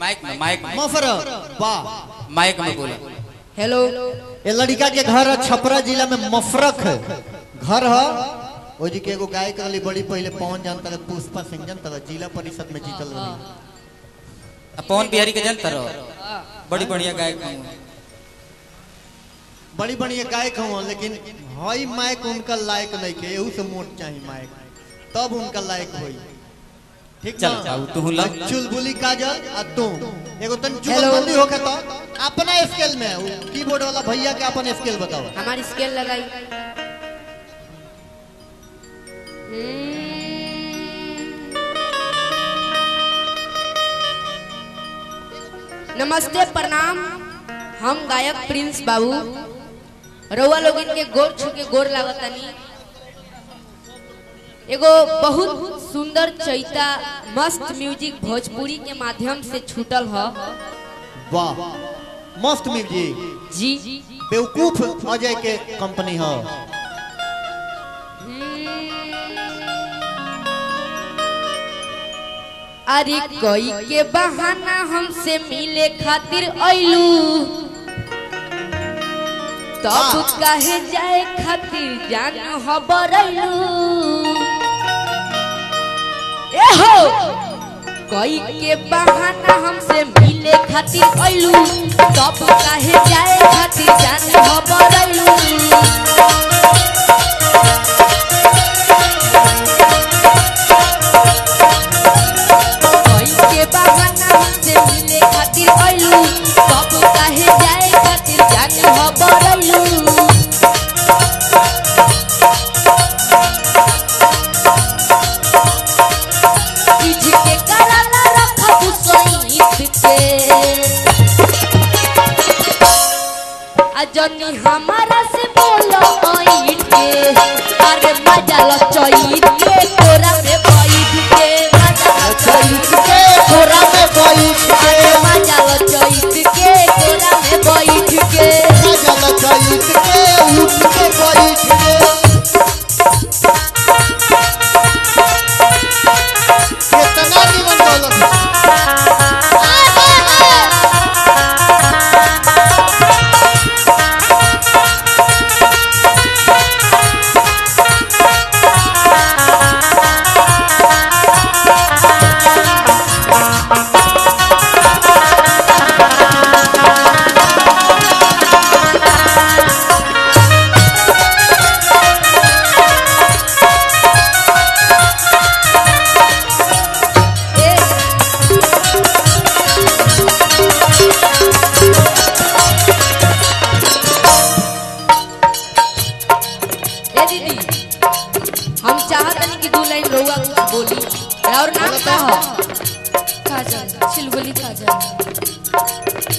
Mic में mic में वाह माइक में बोला। हेलो ये लड़का के घर है छपरा जिला में मफरक घर है। ओ जी के एगो गायक रहली बड़ी पहले पवन जानता रहे पुष्पा सिंह जानता रहे जिला परिषद में जीतल रही पवन बिहारी के जनता रहो। बड़ी बढ़िया गायक हूँ बड़ी बढ़िया गायक हूँ लेकिन हई माइक उनका लायक नहीं के एहू से मोट चाहिए माइक। तब उनका लायक होई। ठीक चल, ना? जाऊ, तू ला। चुलबुली काजल आ तू। एगो तन। चुगलबंदी होके तो अपना स्केल में उ कीबोर्ड वाला भैया के अपन स्केल बताओ। हमारी स्केल लगाई। नमस्ते प्रणाम। हम गायक प्रिंस बाबू। रउआ लोग इनके गोर छू के गोर लागतनी। एगो बहुत सुंदर चैता मस्त म्यूज़िक भोजपुरी के माध्यम से छूटल ह। वाह मस्त म्यूज़िक। जी। बेवकूफ़ अजय के कंपनी है। अरे कोई के बहाना हमसे मिले खातिर अइलू। तब काहे जाए खातिर जान हबरलू कोई के बहाना हमसे मिले खातिर अइलू। तब काहे जाए खातिर जान हबरलू कोई के बहाना हमसे मिले खातिर अइलू। तब काहे जाए खातिर जाने हबरलू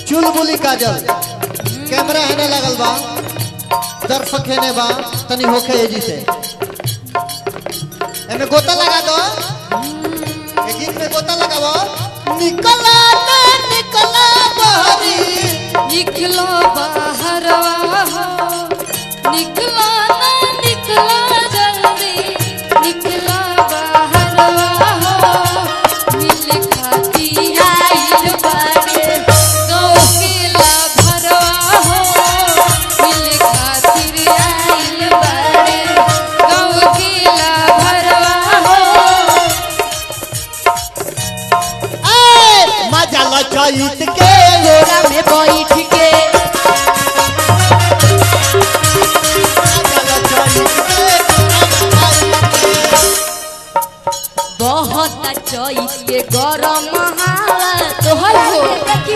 चुलबुली काजल। कैमरा हेने लगल बा, दर्शक हेने बा, तनी होखे एजी से। एमे गोता लगा दो। ए गीत में गोता लगावो निकला ना निकला बहरी निकलो बाहरवा हो ना निकलो चलित के गोरा में बैठ के। बहुत लो चलित के के गरम हवा तोहर हो देखी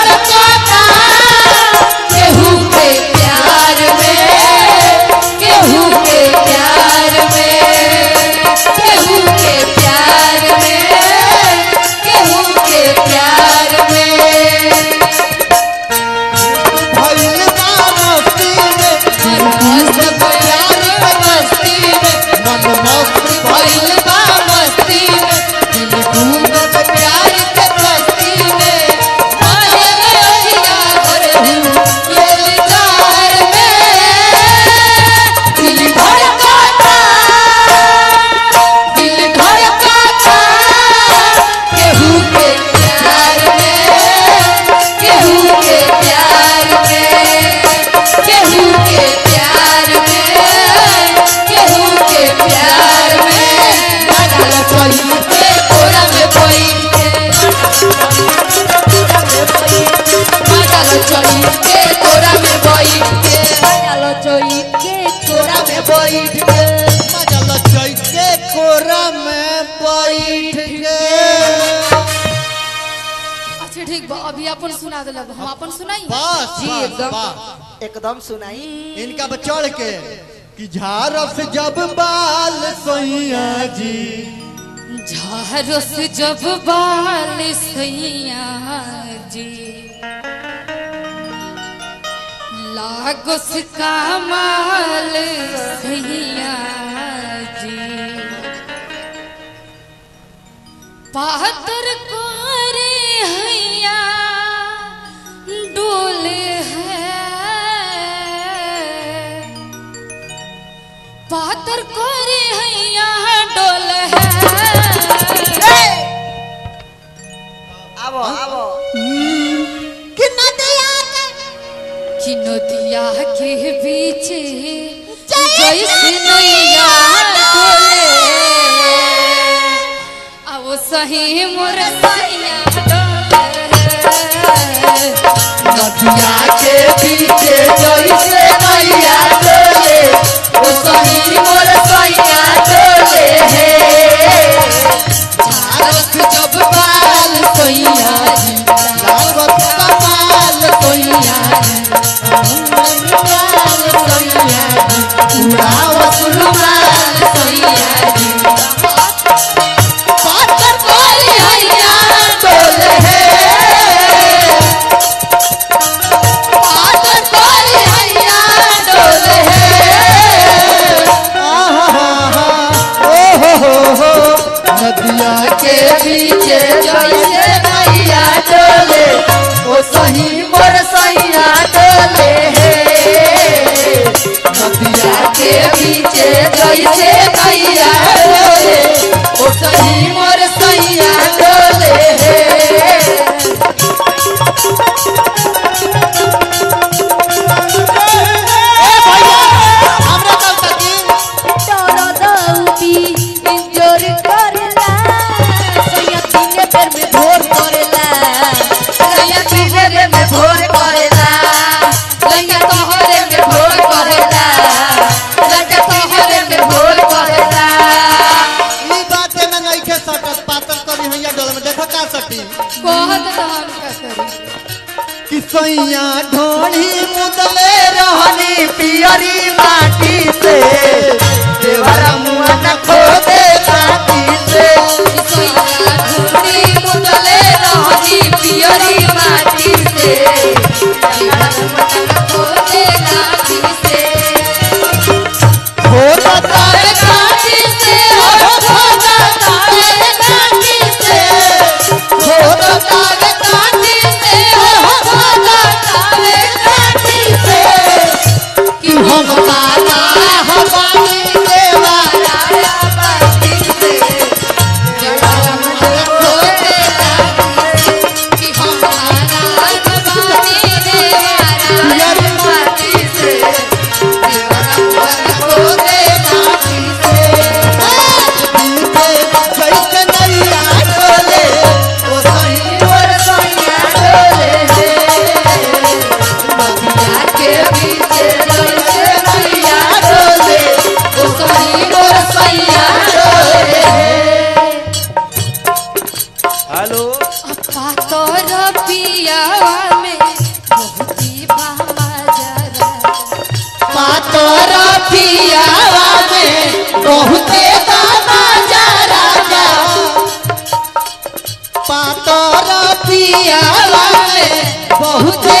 कोरा में बैठ के। मज़ा के कोरा में बैठ के अच्छा ठीक बा अभी अपन सुना देला हम अपन सुनाई? बस जी एकदम। एकदम सुनाई। इनका बचड़ के कि झारस जब बाल सैया जी। झारो से जब बाल सैया जी। लागो से कमाल सैया जी। पातर कोरे हैया, डोले है। पातर कोरे हैया, डोल है। आवो आवो नदिया के बीच जैसे नैया डोले अब सही मोर नदिया के पीछे जैसे नैया डोले ओ सही मोर सैया डोले है झारस जब बाल सैया जी। लागत नदिया के पीछे जैसे भैया चले। ओ सही चले के पीछे जैसे का सैया ढोली मुदले रहनी पियरी माटी से। देवरा मुआ न खोदे माटी से। सैया ढूंढी मुदले रहनी पियरी माटी से। बहुते राजा। बहुते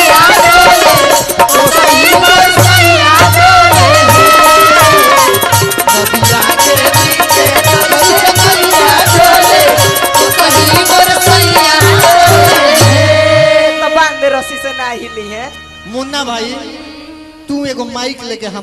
तो बाँध